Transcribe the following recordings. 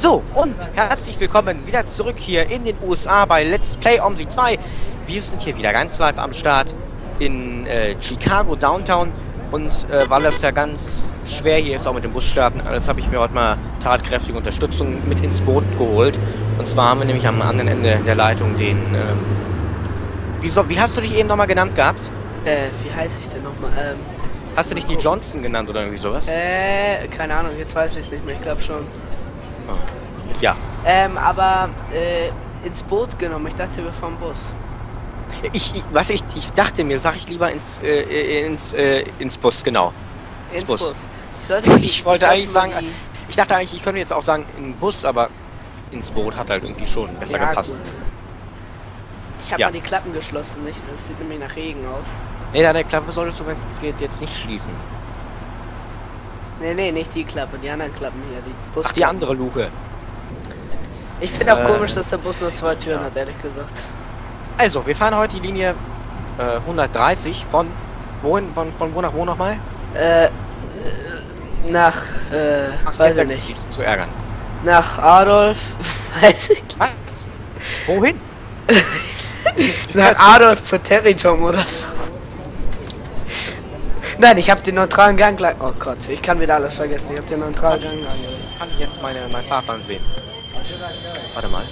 So, und herzlich willkommen wieder zurück hier in den USA bei Let's Play OMSI 2. Wir sind hier wieder ganz live am Start in äh, Chicago Downtown. Und äh, weil das ja ganz schwer hier ist, auch mit dem Bus starten, alles habe ich mir heute mal tatkräftige Unterstützung mit ins Boot geholt. Und zwar haben wir nämlich am anderen Ende der Leitung den... Ähm, wie, so, wie hast du dich eben nochmal genannt gehabt? Äh, wie heiße ich denn nochmal? Ähm, Hast du dich die Johnson genannt oder irgendwie sowas? äh, keine Ahnung, jetzt weiß ich es nicht mehr, ich glaube schon. Ja. Ähm, aber, äh, ins Boot genommen, ich dachte, wir fahren Bus. Ich, ich, was ich, ich dachte mir, sag ich lieber ins, äh, ins, äh, ins Bus, genau. Ins Bus. Bus. Ich, sollte die- Ich wollte eigentlich sagen, die- ich dachte eigentlich, ich könnte jetzt auch sagen in Bus, aber ins Boot hat halt irgendwie schon besser Ja, gepasst. gut. Ich habe Ja. mal die Klappen geschlossen, nicht? Das sieht nämlich nach Regen aus. Nee, deine Klappe solltest du, wenn es geht, jetzt nicht schließen. Nee, nee, nicht die Klappe, die anderen Klappen hier, die Bus. Ach, die andere Luke. Ich finde auch Äh, komisch, dass der Bus nur zwei Türen ja. hat, ehrlich gesagt. Also, wir fahren heute die Linie äh, 130 von wohin, von, von wo nach wo nochmal? Äh, äh, nach, äh, weiß ich nicht. zu ärgern. Nach Adolf, weiß ich Was? Wohin? Nach Adolf Präteritum oder so. Nein, ich habe den neutralen Gang gleich. Oh Gott, ich kann wieder alles vergessen. Ich habe den neutralen Gang angelegt. Ich kann jetzt meine, mein Fahrplan sehen. Warte mal.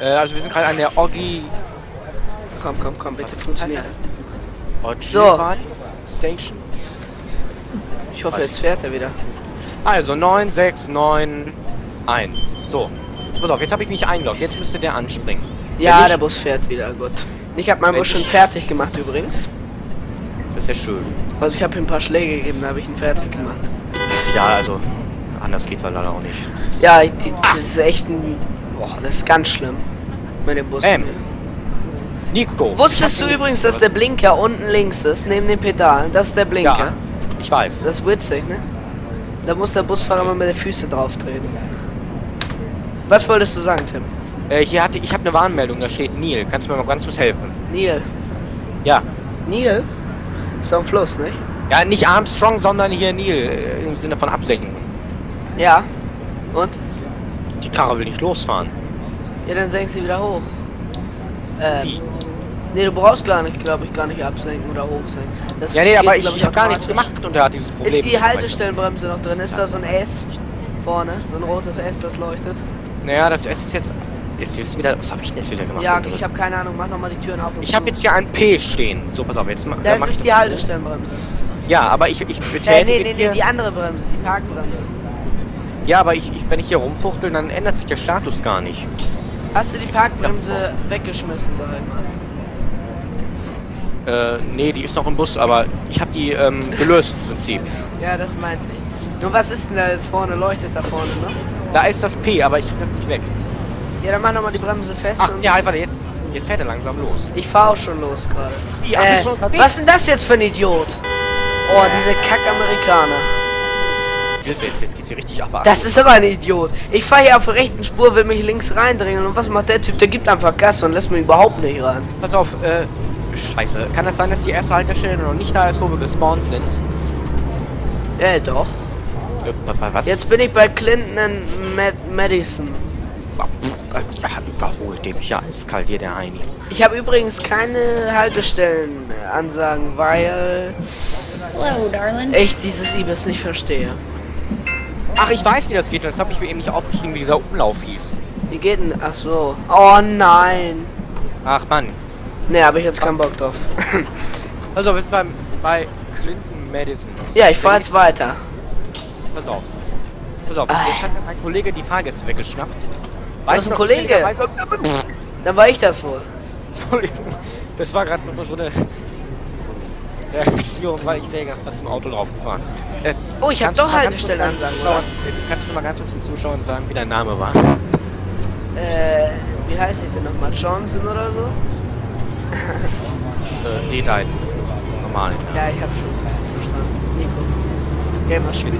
Äh, also wir sind gerade an der Oggi Komm, komm, komm, bitte funktioniert. So. Station. Ich hoffe, Was? jetzt fährt er wieder. Also 9691. So. Jetzt pass auf, jetzt habe ich mich eingeloggt. Jetzt müsste der anspringen. Ja, der ich- Bus fährt wieder, gut. Ich habe meinen Bus schon ich- fertig gemacht übrigens. Das ist ja schön. Also ich habe ihm ein paar Schläge gegeben, da habe ich ihn fertig gemacht. Ja, also anders geht's halt leider auch nicht. Ja, die, das ist echt ein... Boah, das ist ganz schlimm. Mit dem Bus. Ähm, Nico. Wusstest du übrigens, dass der Blinker unten links ist, neben dem Pedal? Das ist der Blinker. Ja, ich weiß. Das ist witzig, ne? Da muss der Busfahrer mal mit den Füßen drauf treten. Was wolltest du sagen, Tim? Äh, hier hatte ich habe eine Warnmeldung, da steht Neil. Kannst du mir mal ganz kurz helfen? Neil. Ja. Neil? Ist ein Fluss, nicht? Ja, nicht Armstrong, sondern hier Neil. äh, Im Sinne von absenken. Ja. Und? Die Karre will nicht losfahren. Ja, dann senk sie wieder hoch. Ähm, Wie? nee, du brauchst gar nicht, glaube ich, gar nicht absenken oder hochsenken. Das Ja, nee, geht, aber ich, glaub ich habe gar nichts gemacht und er hat dieses Problem. Ist die Haltestellenbremse noch drin? Ist da so ein S vorne? So ein rotes S, das leuchtet? Naja, das es ist jetzt. Jetzt ist wieder. Was habe ich denn jetzt wieder gemacht? Ja, ich habe keine Ahnung. Mach nochmal die Türen auf und Ich habe jetzt hier ein P stehen. So, pass auf, jetzt ma- Das ist die. Haltestellenbremse. Ja, aber ich, ich Äh, betätige nee, nee, nee, hier. die andere Bremse, die Parkbremse. Ja, aber ich, ich, wenn ich hier rumfuchtel, dann ändert sich der Status gar nicht. Hast du die Parkbremse weggeschmissen, sag ich mal? Äh, nee, die ist noch im Bus, aber ich habe die ähm, gelöst im Prinzip. Ja, das meinte ich. Nur was ist denn da jetzt vorne? Leuchtet da vorne, ne? Da ist das P, aber ich krieg das nicht weg. Ja, dann mach nochmal die Bremse fest. Ach, und ja, warte, jetzt, jetzt fährt er langsam los. Ich fahr auch schon los gerade. Ach, Äh, was ist denn das jetzt für ein Idiot? Oh, diese Kack-Amerikaner. Hilfe, jetzt, jetzt geht's hier richtig ab. Das ist aber ein Idiot. Ich fahre hier auf der rechten Spur, will mich links reindrängen. Und was macht der Typ? Der gibt einfach Gas und lässt mich überhaupt nicht ran. Pass auf, äh, scheiße. Kann das sein, dass die erste Haltestelle noch nicht da ist, wo wir gespawnt sind? Äh, doch. Äh, Was? Jetzt bin ich bei Clinton and Mad Madison. Ja, überholt dem ja eiskalt hier der Heini. Ich habe übrigens keine Haltestellenansagen, weil Hello, darling. ich dieses Ibis nicht verstehe. Ach, ich weiß, wie das geht. Das habe ich mir eben nicht aufgeschrieben, wie dieser Umlauf hieß. Wie geht denn? Ach so. Oh nein. Ach, Mann. Ne, habe ich jetzt keinen Bock drauf. Also, wir sind beim, bei Clinton Madison. ja, ich fahre jetzt weiter. Pass auf. Pass auf, Ah. jetzt hat mein Kollege die Fahrgäste weggeschnappt. Ist ein noch Kollege? Dann war ich das wohl. Entschuldigung, das war gerade nur so eine Reaktion, weil ich wäre ganz fast im Auto draufgefahren. Äh, Oh, ich habe du doch. Zuschauern- oder? äh, Kannst du mal ganz kurz den Zuschauern sagen, wie dein Name war? Äh, wie heiße ich denn nochmal? Johnson oder so? Äh, nee, dein normalen. Ja, ich habe schon verstanden. Nico. Gamer spielt.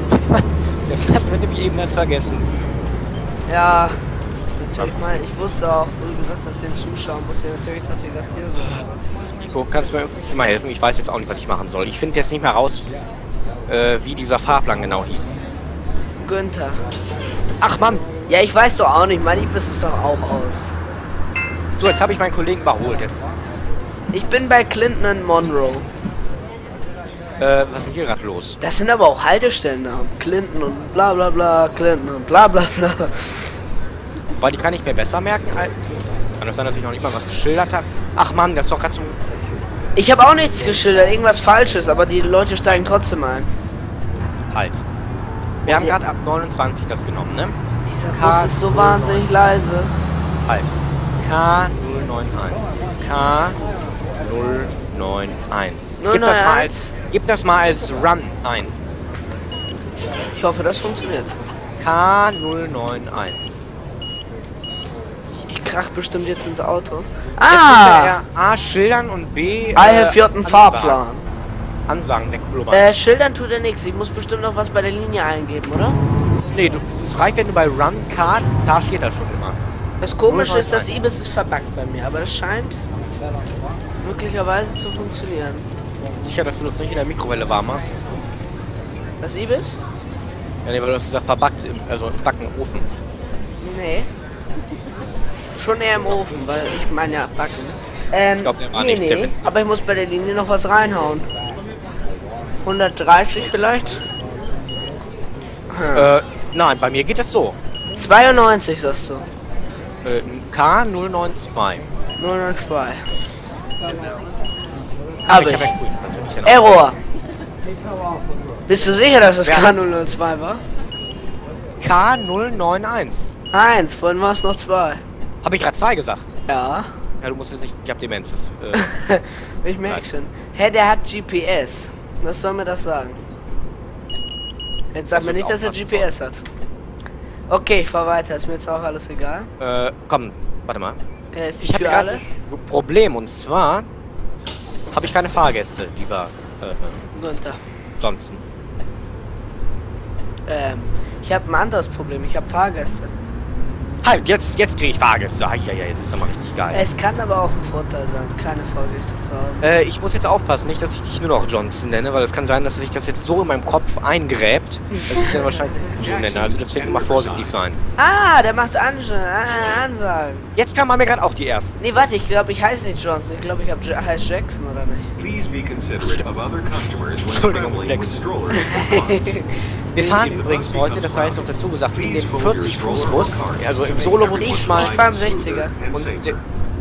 Das hat man nämlich eben ganz vergessen. Ja. Ich meine, ich wusste auch, wo du gesagt hast, den Zuschauern wusste ich natürlich, dass ich das dir so. Nico, kannst du mir immer helfen? Ich weiß jetzt auch nicht, was ich machen soll. Ich finde jetzt nicht mehr raus, äh, wie dieser Fahrplan genau hieß. Günther. Ach Mann, Ja, ich weiß doch auch nicht. Mein Ibis ist doch auch aus. so jetzt habe ich meinen Kollegen überholt. Jetzt, Ich bin bei Clinton und Monroe. äh, was ist denn hier gerade los? Das sind aber auch Haltestellennamen. Clinton und bla bla bla, Clinton und bla bla bla. Weil die kann ich mir besser merken. Kann das sein, dass ich noch nicht mal was geschildert habe? Ach Mann, das ist doch gerade zum... Ich habe auch nichts geschildert, irgendwas Falsches, aber die Leute steigen trotzdem ein. Halt. Wir haben gerade ab 29 das genommen, ne? Dieser K- Bus ist so wahnsinnig leise. Halt. K091. K091. Gib das, mal 091. als, gib das mal als Run ein. Ich hoffe, das funktioniert. K091. Ich krach bestimmt jetzt ins Auto. Ah! A schildern und B. I have vierten Ansagen. Fahrplan. Ansagen wegblubbern. Äh, schildern tut er nichts. Ich muss bestimmt noch was bei der Linie eingeben, oder? nee, du, es reicht, wenn du bei Run K, da steht das schon immer. Das Komische ist, das 091. Ibis ist verbuggt bei mir, aber das scheint möglicherweise zu funktionieren. Sicher, dass du das nicht in der Mikrowelle warm machst? Das Ibis? Ja, nee, weil du hast gesagt verbackt, also im Backenofen. Nee. Schon eher im Ofen, weil ich meine ja backen. Ähm, Ich glaub, der war nee, nicht sehr nee, aber ich muss bei der Linie noch was reinhauen. 130 vielleicht? Hm. Äh, nein, bei mir geht das so. 92 sagst du. Äh, K092. 092. Aber Hab ich ich. hab? Error. Bist du sicher, dass es Ja. K002 war? K091. Eins, vorhin war es noch zwei. Habe ich gerade zwei gesagt? Ja. Ja, du musst wissen, ich habe Demenz. Das, äh, Ich merke schon. Hä, der hat GPS. Was soll mir das sagen? Jetzt sag mir nicht, dass er GPS hat. Okay, ich fahr weiter. Ist mir jetzt auch alles egal. äh, komm, warte mal. Er ist die Ich Tür alle. ein Problem und zwar habe ich keine Fahrgäste, lieber äh, Runter. Johnson. Ähm, ich habe ein anderes Problem. Ich habe Fahrgäste. Halt, jetzt, jetzt kriege ich Fahrgäste. Ja, ja, das ist mal richtig geil. Es kann aber auch ein Vorteil sein, keine Fahrgäste zu haben. Äh, ich muss jetzt aufpassen, nicht, dass ich dich nur noch Johnson nenne, weil es kann sein, dass sich das jetzt so in meinem Kopf eingräbt, dass ich dann wahrscheinlich so nenne. Also deswegen immer vorsichtig sein. Ah, der macht Ange ah, Ansagen. Jetzt kam mir gerade auch die ersten. Nee, warte, ich glaube, ich heiße nicht Johnson. Ich glaube, ich habe heiße Jackson, oder nicht? Please be considerate of other customers when Entschuldigung, traveling with strollers. Wir fahren übrigens heute, das sei jetzt noch dazu gesagt, in dem 40-Fuß-Bus. Also im Solo-Bus Ich, muss mal... ich fahre im 60er. Und de-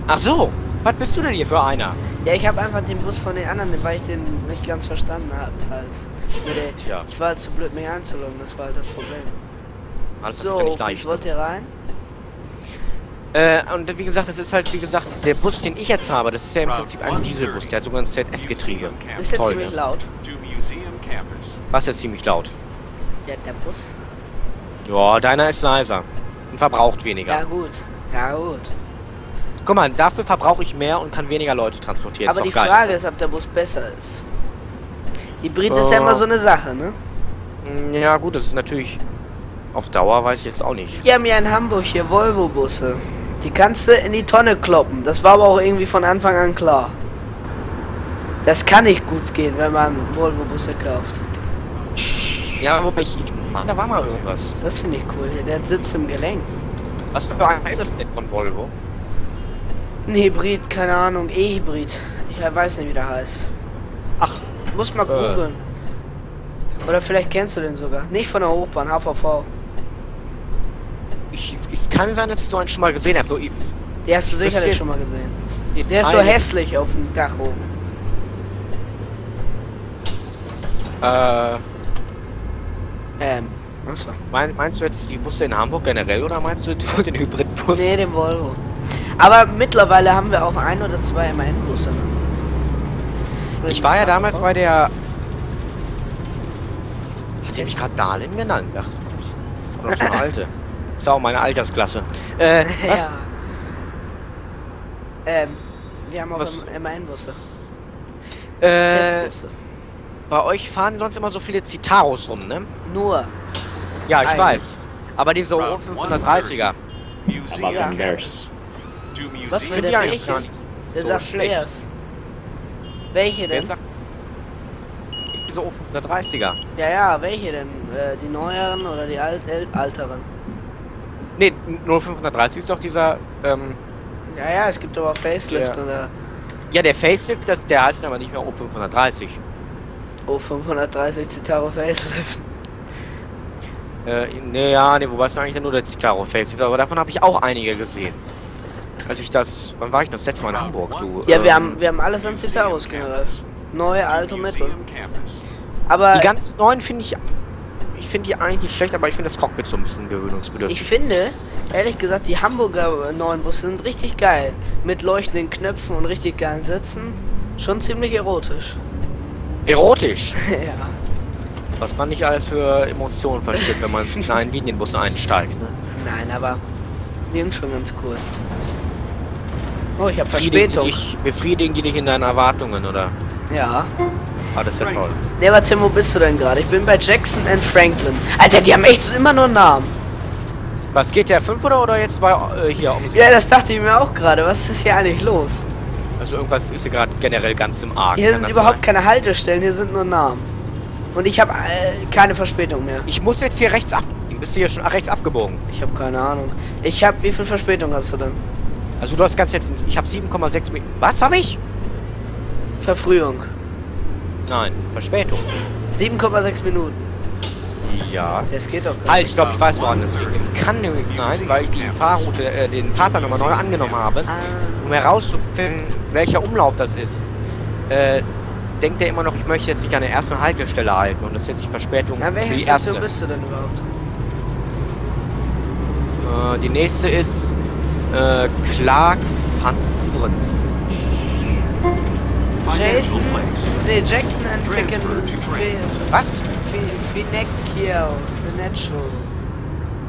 Ach so, was bist du denn hier für einer? Ja, ich habe einfach den Bus von den anderen, weil ich den nicht ganz verstanden habe halt. Tja. Ich war halt zu blöd, mich einzuloggen, das war halt das Problem. Alles So, natürlich nicht ich leicht. wollte hier rein. Äh, und wie gesagt, das ist halt, wie gesagt, der Bus, den ich jetzt habe, das ist ja im Prinzip ein Dieselbus, der hat sogar ein ZF-Getriebe. Ist jetzt Toll, ziemlich ne? laut. Was jetzt ziemlich laut. Ja, der Bus. Ja, deiner ist leiser. Und verbraucht Ja, weniger. gut. Ja, gut. Guck mal, dafür verbrauche ich mehr und kann weniger Leute transportieren. Aber die geil. Frage ist, ob der Bus besser ist. Hybrid ist ja Oh. immer so eine Sache, ne? Mm, Ja, gut, das ist natürlich. Auf Dauer weiß ich jetzt auch nicht. Wir haben ja in Hamburg hier Volvo-Busse. Die kannst du in die Tonne kloppen. Das war aber auch irgendwie von Anfang an klar. Das kann nicht gut gehen, wenn man Volvo-Busse kauft. Ja, wobei ich. Mann, da war mal irgendwas. Das finde ich cool. Hier, der hat Sitz im Gelenk. Was für ein ist das denn von Volvo? Ein Hybrid, keine Ahnung, E-Hybrid. Ich weiß nicht, wie der heißt. Ach, Muss mal Äh. googeln. Oder vielleicht kennst du den sogar. Nicht von der Hochbahn, HVV. ich, es kann sein, dass ich so einen schon mal gesehen habe. Nur ich- Die hast du Ich sicherlich schon mal gesehen. Der ist so hässlich auf dem Dach oben. Äh, Ähm, achso. mein, meinst du jetzt die Busse in Hamburg generell oder meinst du den Hybridbus? Nee, den Volvo. Aber mittlerweile haben wir auch ein oder zwei MAN-Busse. Ich war ja damals bei der. Hat sie mich gerade Darlehen genannt? Ach. Noch so eine alte. Ist auch meine Altersklasse. Äh, was? Ja. Ähm, wir haben auch? MAN-Busse. Äh, Testbusse. Bei euch fahren sonst immer so viele Citaros rum, ne? Nur. Ja, ich Eigentlich. weiß. Aber diese Route O530er, Museum Ja. Campus. To Was ich für der nicht Der so sagt schlecht. er's. Welche Wer denn? sagt diese O530er. Ja, ja, welche denn? Äh, die neueren oder die alt äl- alteren? Ne, 0530 ist doch dieser, ähm, Ja, ja, es gibt aber auch Facelift Ja. oder ja, der Facelift, das, der heißt aber nicht mehr O530. O530 Citaro Facelift. Äh, ne, ja, ne, wobei es eigentlich nur der Citaro Facelift, aber davon habe ich auch einige gesehen. Als ich das, wann war ich das letzte Mal in Hamburg, du? Ja, wir ähm, haben, wir haben alles an Citaros generell. Neue, alte mittel. Aber Die ganz neuen finde ich, ich finde die eigentlich nicht schlecht, aber ich finde das Cockpit so ein bisschen gewöhnungsbedürftig. ich finde, ehrlich gesagt, die Hamburger neuen Busse sind richtig geil. Mit leuchtenden Knöpfen und richtig geilen Sitzen. Schon ziemlich erotisch. Erotisch! ja. Was man nicht alles für Emotionen versteht, wenn man in einen Linienbus einsteigt, ne? Nein, aber die sind schon ganz cool. Oh, ich habe Verspätung. die dich- Befriedigen die dich in deinen Erwartungen, oder? Ja. Ah, das ist ja toll. Ne, aber Tim, wo bist du denn gerade? Ich bin bei Jackson and Franklin. Alter, die haben echt so immer nur Namen. Was geht der 5 oder, oder jetzt bei äh, hier um Ja, das dachte ich mir auch gerade. Was ist hier eigentlich los? Also irgendwas ist hier gerade generell ganz im Argen. Hier sind überhaupt sein? keine Haltestellen, hier sind nur Namen. Und ich habe äh, keine Verspätung mehr. Ich muss jetzt hier rechts ab. Bist du hier schon rechts abgebogen? Ich habe keine Ahnung. Ich habe, wie viel Verspätung hast du denn? Also du hast ganz jetzt, ich habe 7,6 Minuten. Was habe ich? Verfrühung. Nein, Verspätung. 7,6 Minuten. Ja. Das geht doch Halt, ich glaube, ich weiß, woran das liegt. Es kann nämlich sein, weil ich die Fahrroute, äh, den Fahrplan nochmal neu angenommen habe, Ah, um herauszufinden, welcher Umlauf das ist. Äh, denkt er immer noch, ich möchte jetzt nicht an der ersten Haltestelle halten und das ist jetzt die Verspätung na, für welche die Station erste. bist du denn überhaupt? Äh, die nächste ist äh, Clark van Buren. Jason? Nee, Jackson and trains. Was? Finecchio. Finecchio.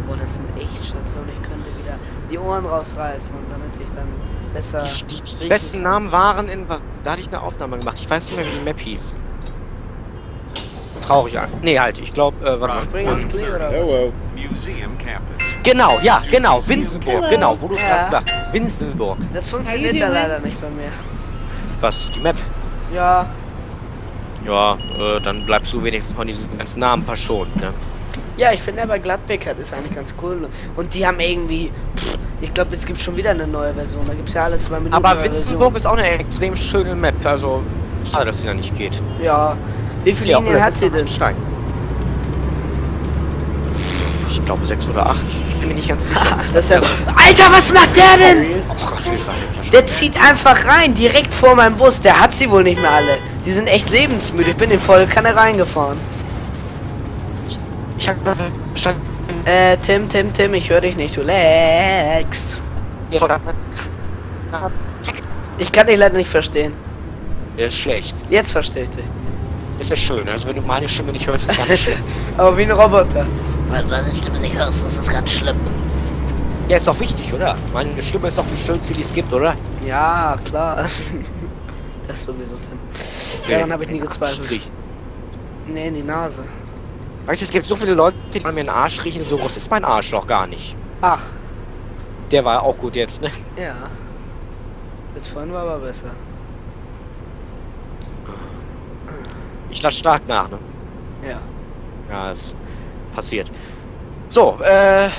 Boah, das sind echt Stationen. Ich könnte wieder die Ohren rausreißen und damit ich dann besser. Die, die, besten kann. Namen waren in. Da hatte ich eine Aufnahme gemacht. Ich weiß nicht mehr, wie die Map hieß. Traurig an. Nee, halt, ich glaube, äh, warte mal. Spring ins Knie oder was? Hello. Museum Campus. Genau, ja, genau, Winsenburg, genau, wo du es Ja. gerade sagst. Winsenburg. Das funktioniert da leider nicht bei mir. Was, die Map? Ja, Ja, äh, dann bleibst du wenigstens von diesen ganzen Namen verschont, ne? ja, ich finde aber Gladbeck hat ist eigentlich ganz cool. Und die haben irgendwie, pff, ich glaube, jetzt gibt es schon wieder eine neue Version. Da gibt es ja alle zwei Minuten. Aber neue Winsenburg ist auch eine extrem schöne Map, also schade, dass sie da nicht geht. Ja. Wie viele Ja, Linien hat sie denn? Stein. Ich glaube sechs oder acht. Ich bin mir nicht ganz sicher. Das ist ja. Alter, was macht der denn? Oh Gott, Der zieht einfach rein, direkt vor meinem Bus. Der hat sie wohl nicht mehr alle. Die sind echt lebensmüde. Ich bin in volle Kanne reingefahren. Ich hab da verstanden. Äh, Tim, Tim, Tim, ich höre dich nicht. Du Lex. Ich kann dich leider nicht verstehen. Der ist schlecht. Jetzt verstehe ich dich. Das ist schön. Also wenn du meine Stimme nicht hörst, ist das ganz schlimm. Aber wie ein Roboter. Weil du deine Stimme nicht hörst, das ist ganz schlimm. Ja, ist doch wichtig, oder? Meine Stimme ist doch die schönste, die es gibt, oder? Ja, klar. Das sowieso, Tim. Daran habe ich nie gezweifelt. Strich. Nee, in die Nase. Weißt du, es gibt so viele Leute, die an mir den Arsch riechen, so groß ist mein Arsch doch gar nicht. Ach, Der war auch gut jetzt, ne? ja. Jetzt vorhin war aber besser. Ich lasse stark nach, ne? Ja. Ja, das passiert. So, äh.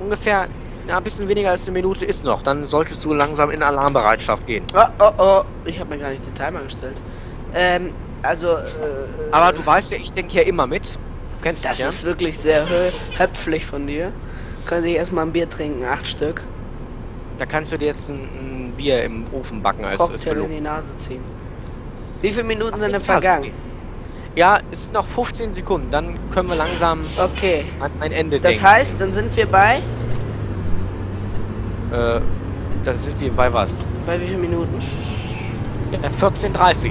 Ungefähr ja, ein bisschen weniger als eine Minute ist noch. Dann solltest du langsam in Alarmbereitschaft gehen. Oh, oh, oh. Ich habe mir gar nicht den Timer gestellt. Ähm, also, äh, Aber du weißt ja, ich denke ja immer mit. Du kennst Das mich, ja? ist wirklich sehr hö höpflich von dir. Könnte ich erstmal ein Bier trinken, acht Stück. Da kannst du dir jetzt ein, ein Bier im Ofen backen als, als Cocktail in Belohnung. die Nase ziehen. Wie viele Minuten Ach, sind denn in vergangen? Ja, es sind noch 15 Sekunden. Dann können wir langsam Okay. an ein Ende Das denken. heißt, dann sind wir bei. Äh, dann sind wir bei was? Bei wie vielen Minuten? Ja, 14.30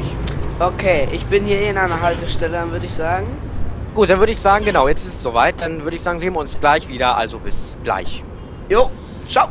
Okay, ich bin hier eh in einer Haltestelle, dann würde ich sagen. Gut, dann würde ich sagen, genau, jetzt ist es soweit. Dann würde ich sagen, sehen wir uns gleich wieder. Also bis gleich. Jo, ciao.